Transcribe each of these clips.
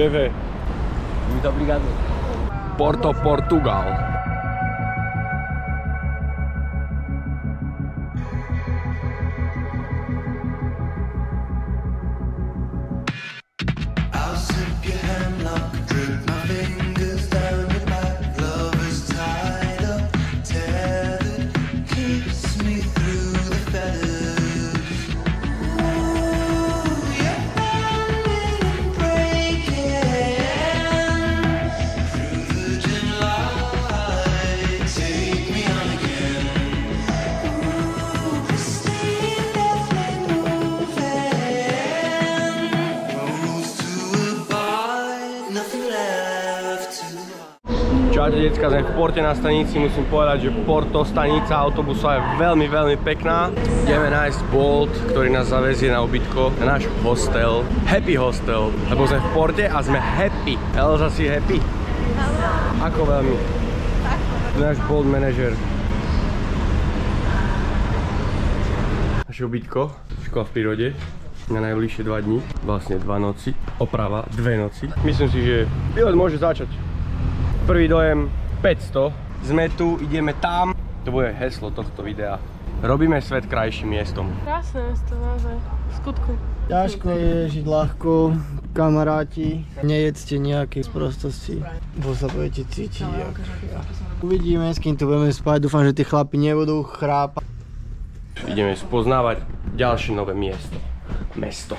Jefe, Muito obrigado. Porto, Portugal. Čaute decka, sme v Porte na stanici, musím povedať, že Porto stanica autobusová je veľmi, veľmi pekná. Ideme nájsť Bolt, ktorý nás zavezie na ubytko, na náš hostel, Happy Hostel, lebo sme v Porte a sme happy. Elza si happy? Ako veľmi? Náš Bolt manažer. Naše ubytko, škola v prírode, na najbližšie dva dní, vlastne dva noci, oprava, dve noci. Myslím si, že výlet môže začať. Prvý dojem 500. Sme tu, ideme tam. To bude heslo tohto videa. Robíme svet krajším miestom. Krásne mesto, naozaj. V skutku. Ťažko je žiť ľahko, kamaráti, nejedzte nejaké sprostosti, bo sa budete cítiť jak ja. Uvidíme, s kým tu budeme spať, dúfam, že tí chlapi nebudú chrápať. Ideme spoznávať ďalšie nové miesto. Mesto.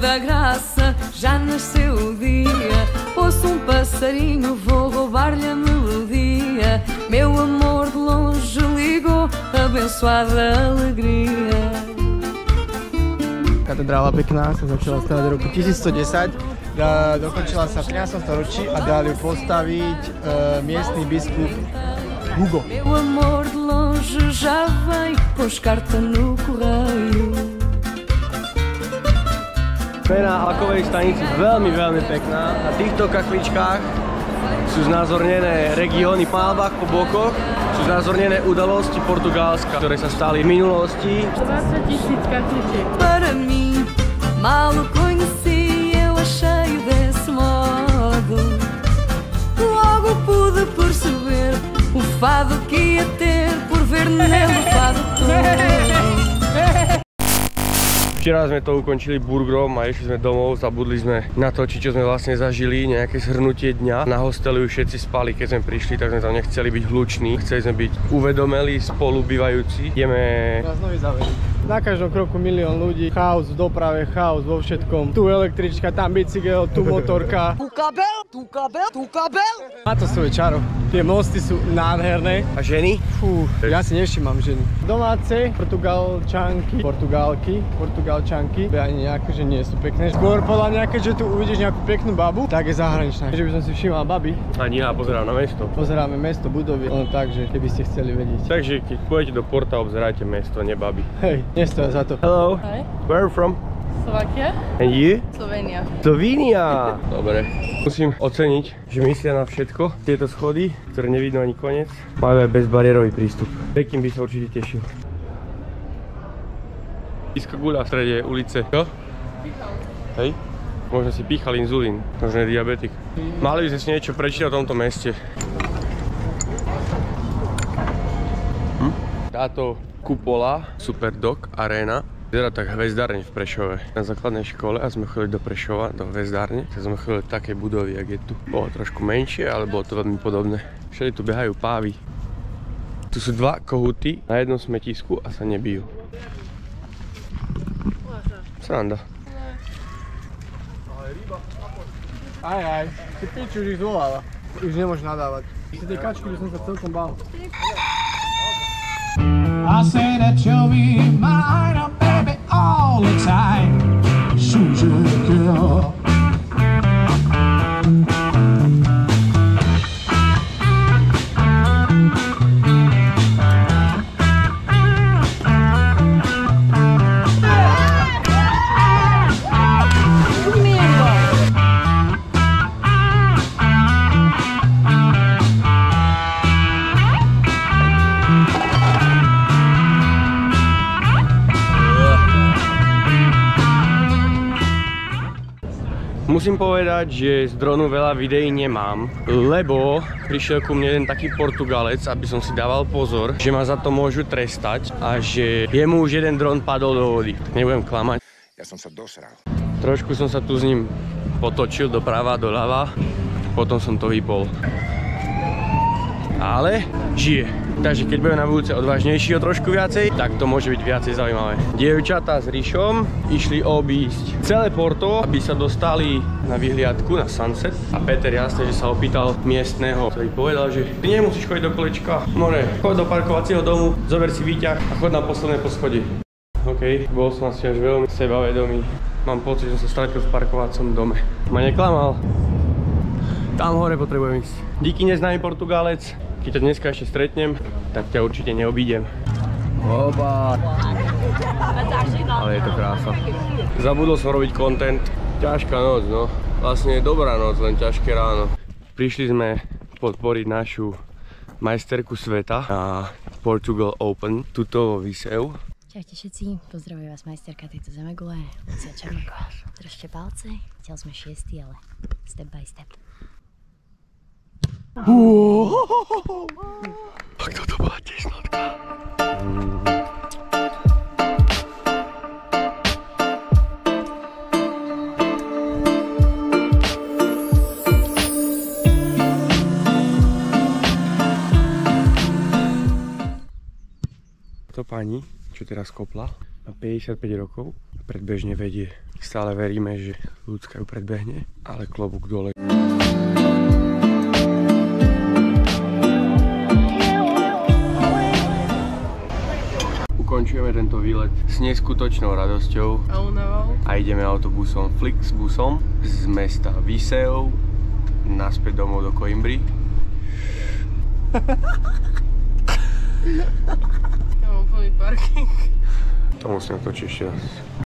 Da Graça já nasceu o dia. Ouço um passarinho, vou roubar-lhe a melodia. Meu amor de longe ligou, abençoada alegria. Katedrála pekná sa začala stavať v roku 1110, da, dokončila sa v 13. storočí a dali ju postaviť e, miestny biskup Hugo. Meu amor de longe já vem, pôs carta no correio. Sme na Alkovej stanici veľmi, veľmi pekná. Na týchto kakličkách sú znázornené regióny Pálbach po bokoch. Sú znázornené udalosti Portugalska, ktoré sa stali v minulosti. 20 tisíc kakličiek. Para mim, mal o conheci, eu achei desse modo. Logo pude perceber o fado que ia Včera sme to ukončili burgerom a išli sme domov, zabudli sme natočiť, čo sme vlastne zažili, nejaké zhrnutie dňa. Na hosteli už všetci spali, keď sme prišli, tak sme tam nechceli byť hluční. Chceli sme byť uvedomelí, spolu bývajúci. Ideme... Nás nový záver. Na každom kroku milión ľudí, chaos v doprave, chaos vo všetkom. Tu električka, tam bicykel, tu motorka. Tu kabel, tu kabel, tu kabel. Má to svoje čaro. Tie mosty sú nádherné. A ženy? Fú, ja si nevšímam ženy. Domáce, portugalčanky, portugálky, portugalčanky, ani nejaké, že nie sú pekné. Skôr podľa mňa, keďže tu uvidíš nejakú peknú babu, tak je zahraničná. Že by som si všímal baby. Ani ja pozerám na mesto. Pozeráme mesto, budovy, len tak, že keby ste chceli vedieť. Takže keď pôjdete do Porta, obzerajte mesto, nebaby. Hej, nestoja za to. Hello, Hi. where are you from? Slovakia? And you? Slovenia. Slovínia! Dobre. Musím oceniť, že myslia na všetko. Tieto schody, ktoré nevidno ani koniec, majú aj bezbariérový prístup. Pekým by sa určite tešil. Iska guľa v strede ulice. Čo? Hej? Možno si píchal inzulín, možno je diabetik. Mali by sme si niečo prečítať o tomto meste. Hm? Táto kupola Superdog Arena vyzerá tak hvezdárne v Prešove. Na základnej škole a sme chodili do Prešova, do hvezdárne, tak sme chodili do takej budovy, jak je tu. Bolo trošku menšie, ale bolo to veľmi podobné. Všade tu behajú pávy. Tu sú dva kohuty na jednom smetisku a sa nebijú. Sranda. Aj, aj. Ty piči už ich zvoláva. Už nemôžeš nadávať. Si tej kačky by som sa celkom bál. I say that you'll be mine, all the time. Musím povedať, že z dronu veľa videí nemám, lebo prišiel ku mne jeden taký Portugalec, aby som si dával pozor, že ma za to môžu trestať a že jemu už jeden dron padol do vody. Tak nebudem klamať. Ja som sa dosral. Trošku som sa tu s ním potočil doprava, doľava, potom som to vypol. Ale žije. Takže keď budem na budúce odvážnejší o trošku viacej, tak to môže byť viacej zaujímavé. Dievčatá s Ríšom išli obísť celé Porto, aby sa dostali na vyhliadku, na sunset. A Peter jasne, že sa opýtal miestneho, ktorý povedal, že ty nemusíš chodiť do kolečka, more, chod do parkovacieho domu, zober si výťah a chod na posledné poschodie. OK, bol som asi až veľmi sebavedomý. Mám pocit, že som sa stratil v parkovacom dome. Ma neklamal. Tam hore potrebujem ísť. Díky neznámy Portugálec. Keď ťa dneska ešte stretnem, tak ťa určite neobídem. Oba. Ale je to krása. Zabudol som robiť content. Ťažká noc, no. Vlastne je dobrá noc, len ťažké ráno. Prišli sme podporiť našu majsterku sveta na Portugal Open, tuto vo Viseu. Čaute všetci, pozdravujem vás majsterka tejto zemegule, Lucia Černoková. Držte palce, zatiaľ sme šiestí, ale step by step. Tak toto bola tesnotka. To pani, čo teraz kopla, má 55 rokov, predbežne vedie. Stále veríme, že ľudská ju predbehne, ale klobúk dole. Ukončujeme tento výlet s neskutočnou radosťou A unavou. a ideme autobusom Flixbusom z mesta Viseu naspäť domov do Coimbry. Ja mám plný parking. To musím točiť ešte raz.